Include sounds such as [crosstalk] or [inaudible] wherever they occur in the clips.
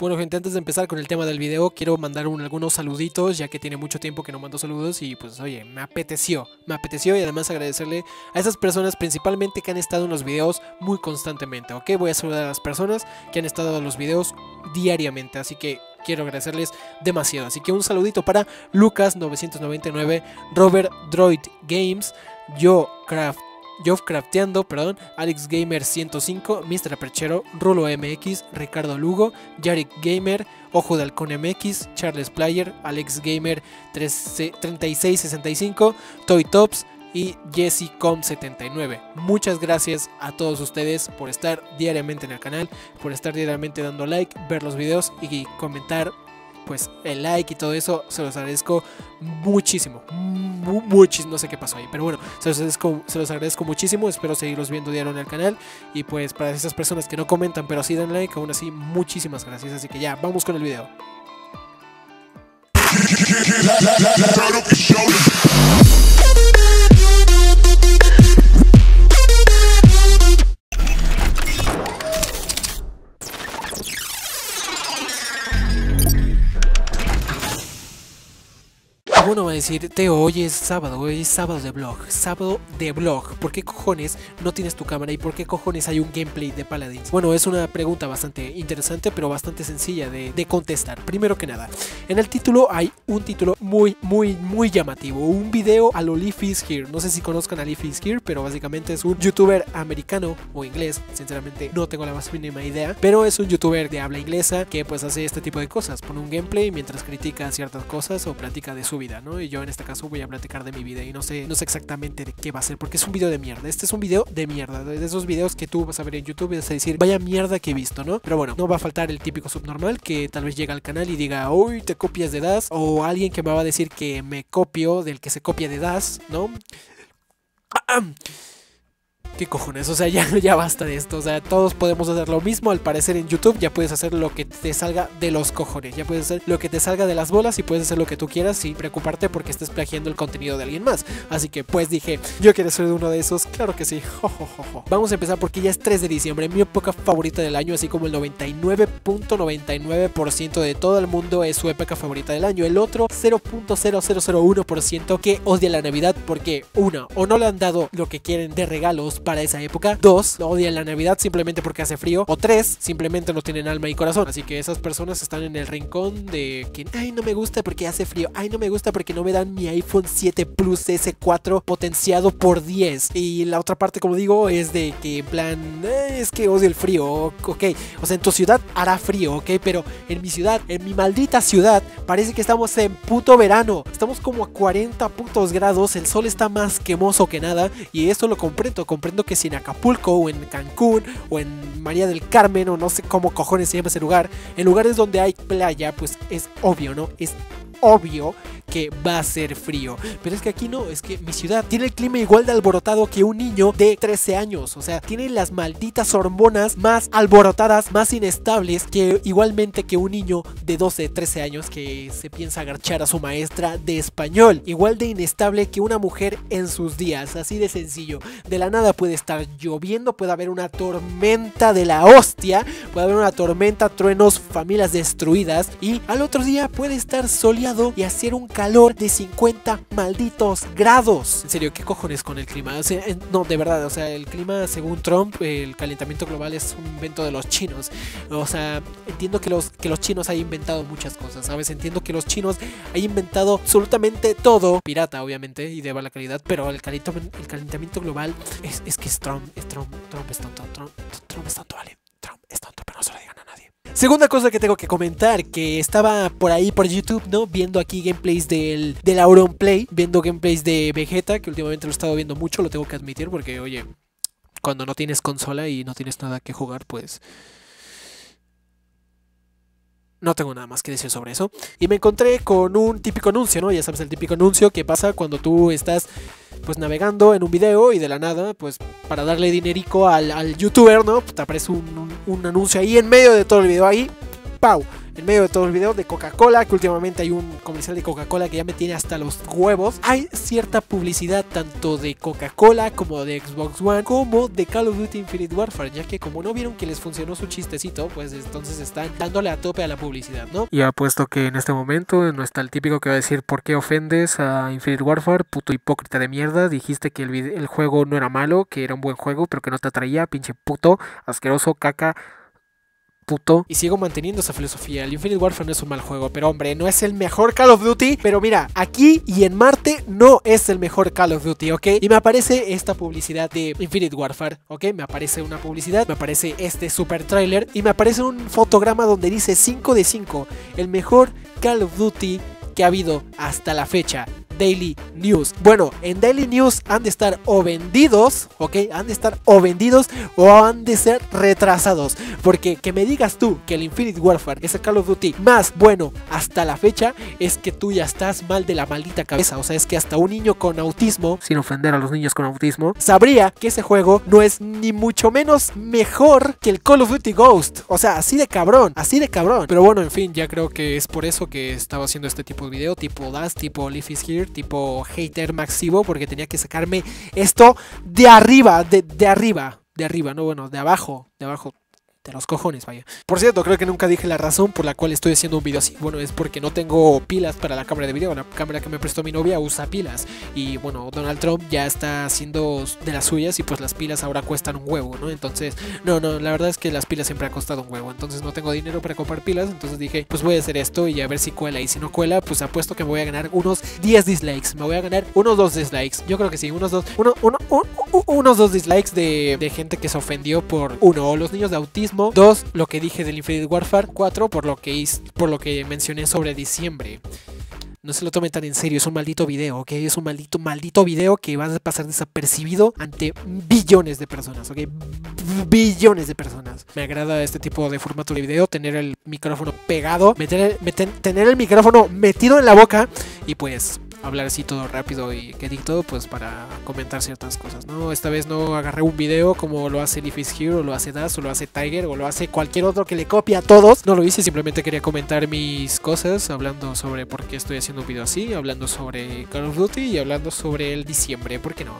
Bueno gente, antes de empezar con el tema del video, quiero mandar un- algunos saluditos, ya que tiene mucho tiempo que no mando saludos y pues oye, me apeteció, me apeteció y además agradecerle a esas personas principalmente que han estado en los videos muy constantemente, ¿ok? Voy a saludar a las personas que han estado en los videos diariamente, así que quiero agradecerles demasiado. Así que un saludito para Lucas999, Robert Droid Games, Yo Craft. Crafteando, perdón, Alex Gamer 105, Mr. Aperchero, Rulo MX, Ricardo Lugo, Yarik Gamer, Ojo de Halcón MX, Charles Player, Alex Gamer 13 3665, Toy Tops y JessieCom79. Muchas gracias a todos ustedes por estar diariamente en el canal, por estar diariamente dando like, ver los videos y comentar pues el like y todo eso se los agradezco muchísimo. Mu- Muchísimo, no sé qué pasó ahí, pero bueno, se los, agradezco, se los agradezco muchísimo. Espero seguirlos viendo diario en el canal. Y pues para esas personas que no comentan, pero sí dan like, aún así, muchísimas gracias. Así que ya, vamos con el video. Bueno, va a decir, Teo, hoy es sábado, hoy es sábado de vlog, sábado de vlog. ¿Por qué cojones no tienes tu cámara y por qué cojones hay un gameplay de Paladins? Bueno, es una pregunta bastante interesante, pero bastante sencilla de, de contestar. Primero que nada, en el título hay un título muy, muy, muy llamativo. Un video a lo Leaf is Here. No sé si conozcan a Leaf is Here, pero básicamente es un youtuber americano o inglés. Sinceramente, no tengo la más mínima idea. Pero es un youtuber de habla inglesa que pues hace este tipo de cosas. Pone un gameplay mientras critica ciertas cosas o platica de su vida, ¿no? Yo en este caso voy a platicar de mi vida y no sé, no sé exactamente de qué va a ser, porque es un video de mierda. Este es un video de mierda, de esos videos que tú vas a ver en YouTube y vas a decir, vaya mierda que he visto, ¿no? Pero bueno, no va a faltar el típico subnormal que tal vez llega al canal y diga, uy, te copias de Das, o alguien que me va a decir que me copio del que se copia de Das, ¿no? [clears throat] ¿Qué cojones? O sea, [laughs] ya, ya basta de esto. O sea, todos podemos hacer lo mismo. Al parecer en YouTube ya puedes hacer lo que te salga de los cojones. Ya puedes hacer lo que te salga de las bolas y puedes hacer lo que tú quieras sin preocuparte porque estés plagiando el contenido de alguien más. Así que pues dije, yo quiero ser uno de esos. Claro que sí. Jo. Vamos a empezar porque ya es 3 de diciembre. Mi época favorita del año, así como el 99.99% de todo el mundo es su época favorita del año. El otro 0.0001% que odia la Navidad porque, uno, o no le han dado lo que quieren de regalos para esa época. Dos, odian la Navidad simplemente porque hace frío. O tres, simplemente no tienen alma y corazón. Así que esas personas están en el rincón de que, ay, no me gusta porque hace frío. Ay, no me gusta porque no me dan mi iPhone 7 Plus S4 potenciado por 10. Y la otra parte, como digo, es de que en plan, "Eh, es que odio el frío. Ok, o sea, en tu ciudad hará frío, ok, pero en mi ciudad, en mi maldita ciudad, parece que estamos en puto verano. Estamos como a 40 putos grados. El sol está más quemoso que nada. Y esto lo comprendo. Comprendo que si en Acapulco o en Cancún o en María del Carmen o no sé cómo cojones se llama ese lugar, en lugares donde hay playa, pues es obvio, ¿no? Es obvio que va a ser frío. Pero es que aquí no, es que mi ciudad tiene el clima igual de alborotado que un niño de 13 años. O sea, tiene las malditas hormonas más alborotadas, más inestables que igualmente que un niño de 12, 13 años que se piensa agarchar a su maestra de español. Igual de inestable que una mujer en sus días. Así de sencillo. De la nada puede estar lloviendo, puede haber una tormenta de la hostia, puede haber una tormenta, truenos, familias destruidas. Y al otro día puede estar soleado y hacer un calor de 50 malditos grados. En serio, ¿qué cojones con el clima? O sea, en- no, de verdad, o sea, el clima, según Trump, el calentamiento global es un invento de los chinos. O sea, entiendo que los, que los chinos hayan inventado muchas cosas, ¿sabes? Entiendo que los chinos hayan inventado absolutamente todo, pirata, obviamente, y de mala calidad, pero el calentamiento, el calentamiento global es, es que es Trump, es Trump, Trump es tonto, Trump, Trump es tonto, vale. Trump es tonto, pero no se lo digan a nadie. Segunda cosa que tengo que comentar, que estaba por ahí por YouTube, ¿no? Viendo aquí gameplays del, del Auron Play, viendo gameplays de Vegeta, que últimamente lo he estado viendo mucho, lo tengo que admitir, porque oye, cuando no tienes consola y no tienes nada que jugar, pues... No tengo nada más que decir sobre eso. Y me encontré con un típico anuncio, ¿no? Ya sabes, el típico anuncio que pasa cuando tú estás pues navegando en un video y de la nada, pues para darle dinerico al, al youtuber, ¿no? Te aparece un, un- un anuncio ahí en medio de todo el video ahí. ¡Pau! En medio de todo el video de Coca-Cola, que últimamente hay un comercial de Coca-Cola que ya me tiene hasta los huevos. Hay cierta publicidad tanto de Coca-Cola como de Xbox One, como de Call of Duty Infinite Warfare, ya que como no vieron que les funcionó su chistecito, pues entonces están dándole a tope a la publicidad, ¿no? Y apuesto que en este momento no está el típico que va a decir por qué ofendes a Infinite Warfare, puto hipócrita de mierda, dijiste que el, el juego no era malo, que era un buen juego, pero que no te atraía, pinche puto, asqueroso, caca puto. Y sigo manteniendo esa filosofía. El Infinite Warfare no es un mal juego, pero hombre, no es el mejor Call of Duty. Pero mira, aquí y en Marte no es el mejor Call of Duty, ¿ok? Y me aparece esta publicidad de Infinite Warfare, ¿ok? Me aparece una publicidad, me aparece este super trailer y me aparece un fotograma donde dice 5 de 5, el mejor Call of Duty que ha habido hasta la fecha. Daily News. Bueno, en Daily News han de estar o vendidos, ¿ok? Han de estar o vendidos o han de ser retrasados. Porque que me digas tú que el Infinite Warfare es el Call of Duty más bueno hasta la fecha, es que tú ya estás mal de la maldita cabeza. O sea, es que hasta un niño con autismo, sin ofender a los niños con autismo, sabría que ese juego no es ni mucho menos mejor que el Call of Duty Ghost. O sea, así de cabrón, así de cabrón. Pero bueno, en fin, ya creo que es por eso que estaba haciendo este tipo de video, tipo Das, tipo Leaf is Here tipo hater máximo, porque tenía que sacarme esto de arriba, de, de arriba, de arriba, no bueno, de abajo, de abajo, de los cojones, vaya. Por cierto, creo que nunca dije la razón por la cual estoy haciendo un video así. Bueno, es porque no tengo pilas para la cámara de video. La cámara que me prestó mi novia usa pilas. Y bueno, Donald Trump ya está haciendo de las suyas y pues las pilas ahora cuestan un huevo, ¿no? Entonces, no, no, la verdad es que las pilas siempre han costado un huevo. Entonces no tengo dinero para comprar pilas. Entonces dije, pues voy a hacer esto y a ver si cuela. Y si no cuela, pues apuesto que me voy a ganar unos 10 dislikes. Me voy a ganar unos 2 dislikes. Yo creo que sí, unos 2, uno, uno, unos 2 dislikes de, de gente que se ofendió por uno, o los niños de autismo. Dos, lo que dije del Infinite Warfare 4 por lo que, por lo que mencioné sobre diciembre. No se lo tomen tan en serio, es un maldito video, ¿ok? Es un maldito, maldito video que va a pasar desapercibido ante billones de personas, ¿ok? Billones de personas. Me agrada este tipo de formato de video, tener el micrófono pegado, tener el micrófono metido en la boca y pues hablar así todo rápido y que dicto pues para comentar ciertas cosas, ¿no? Esta vez no agarré un video como lo hace Leaf is Here o lo hace Das o lo hace Tiger o lo hace cualquier otro que le copia a todos. No lo hice, simplemente quería comentar mis cosas hablando sobre por qué estoy haciendo un video así, hablando sobre Call of Duty y hablando sobre el diciembre, ¿por qué no?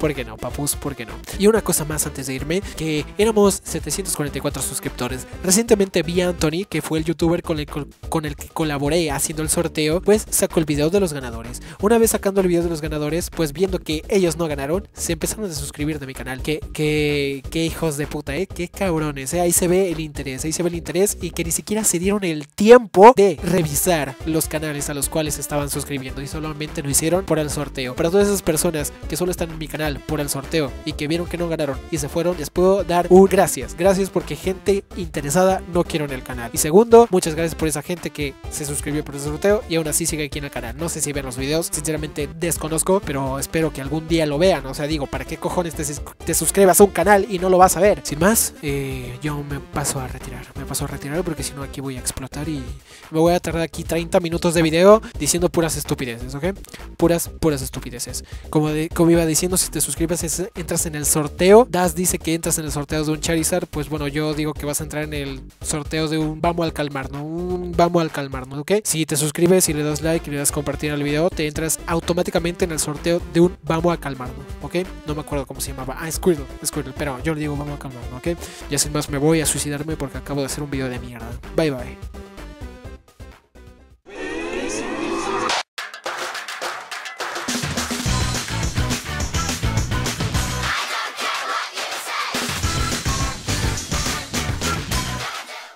¿Por qué no, papus? ¿Por qué no? Y una cosa más antes de irme, que éramos 744 suscriptores. Recientemente vi a Anthony, que fue el youtuber con el, con el que colaboré haciendo el sorteo, pues sacó el video de los ganadores. Una vez sacando el video de los ganadores, pues viendo que ellos no ganaron, se empezaron a suscribir de mi canal. Que, que, que hijos de puta, eh, qué cabrones, eh. Ahí se ve el interés, ahí se ve el interés y que ni siquiera se dieron el tiempo de revisar los canales a los cuales estaban suscribiendo y solamente lo hicieron por el sorteo. Para todas esas personas que solo están en mi canal por el sorteo y que vieron que no ganaron y se fueron, les puedo dar un gracias. Gracias porque gente interesada no quiero en el canal. Y segundo, muchas gracias por esa gente que se suscribió por el sorteo y aún así sigue aquí en el canal. No sé si ven los videos sinceramente desconozco, pero espero que algún día lo vean. O sea, digo, ¿para qué cojones te, suscribas a un canal y no lo vas a ver? Sin más, eh, yo me paso a retirar. Me paso a retirar porque si no aquí voy a explotar y me voy a tardar aquí 30 minutos de video diciendo puras estupideces, ¿ok? Puras, puras estupideces. Como, como iba diciendo, si te suscribes entras en el sorteo. Das dice que entras en el sorteo de un Charizard, pues bueno, yo digo que vas a entrar en el sorteo de un Vamos al calmar, ¿no? Un Vamos al calmar, ¿no? ¿Ok? Si te suscribes y le das like y le das compartir al video, entras automáticamente en el sorteo de un Vamos a calmarnos, ¿ok? No me acuerdo cómo se llamaba. Ah, Squirtle, Squirtle, pero yo le digo Vamos a calmarnos, ¿ok? Ya sin más me voy a suicidarme porque acabo de hacer un video de mierda. Bye bye.